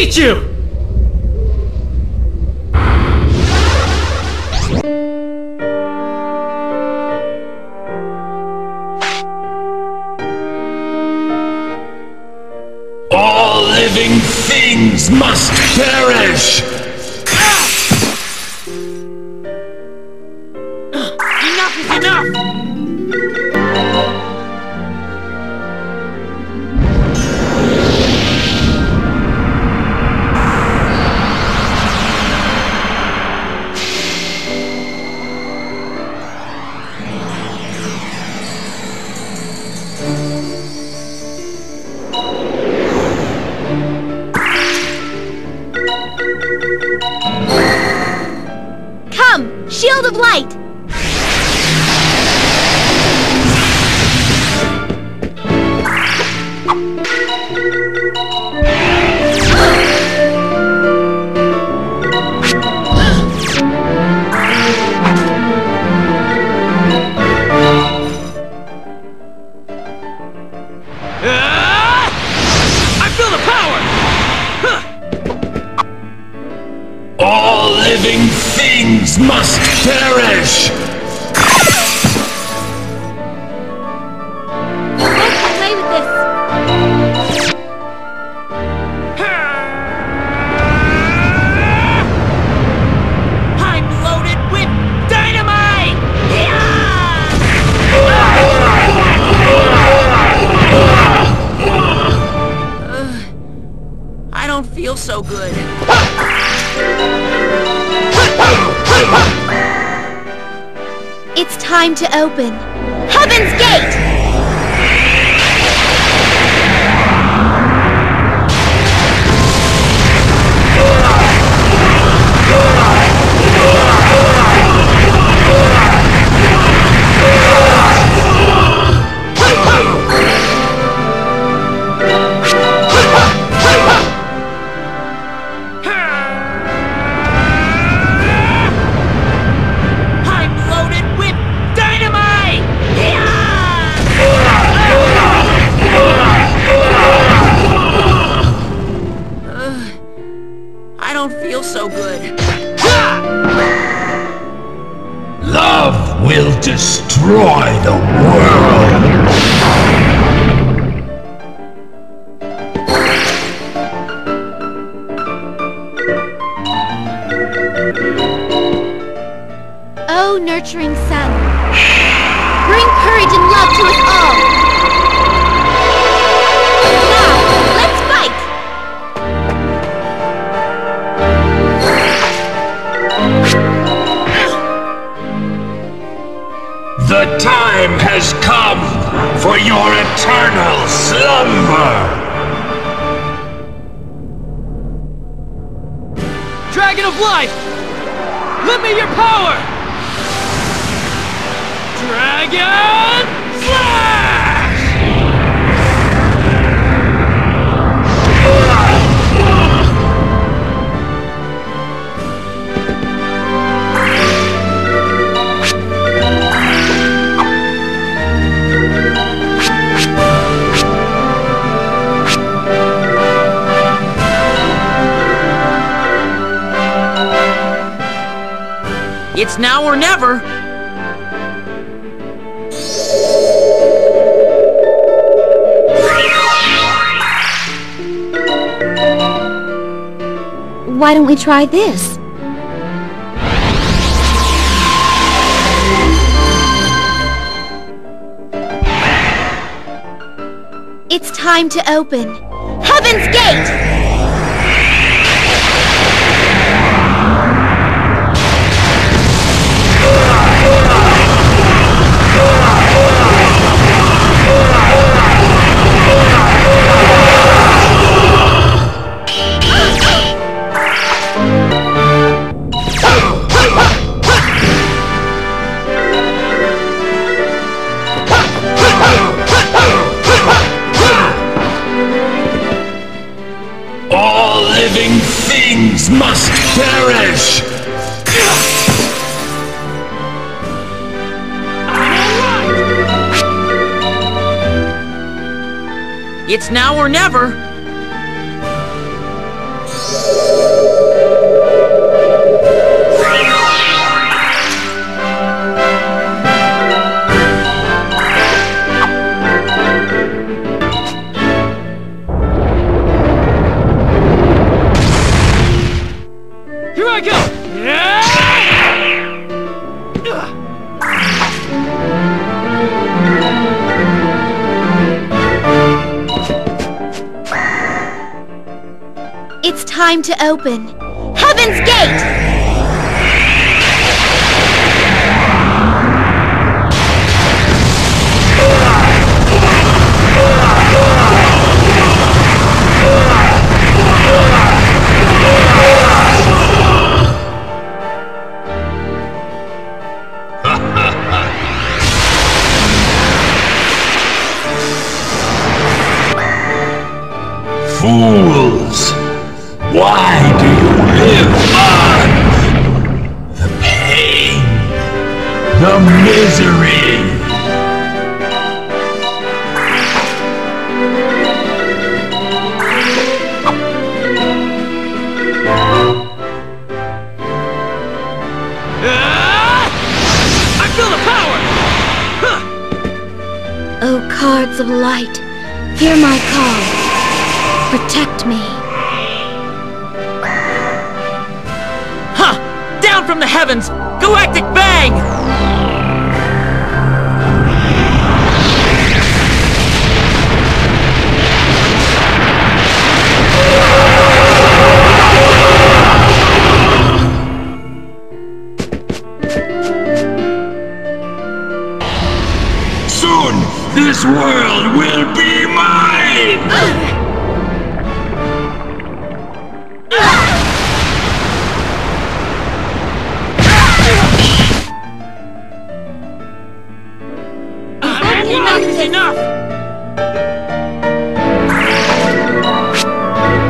We you! All living things must perish! Shield of Light! Don't feel so good. Time to open Heaven's Gate! Destroy the world! Oh, nurturing sun, bring courage and love to us all! The time has come for your eternal slumber! Dragon of Life! Lend me your power! Dragon Slash! Now or never. Why don't we try this? It's time to open Heaven's Gate! Must perish! It's now or never. Here I go! It's time to open Heaven's Gate! Fools! Why do you live on? The pain, the misery. Ah! I feel the power! O cards of light, hear my call. Protect me. Huh! Down from the heavens! Galactic Bang!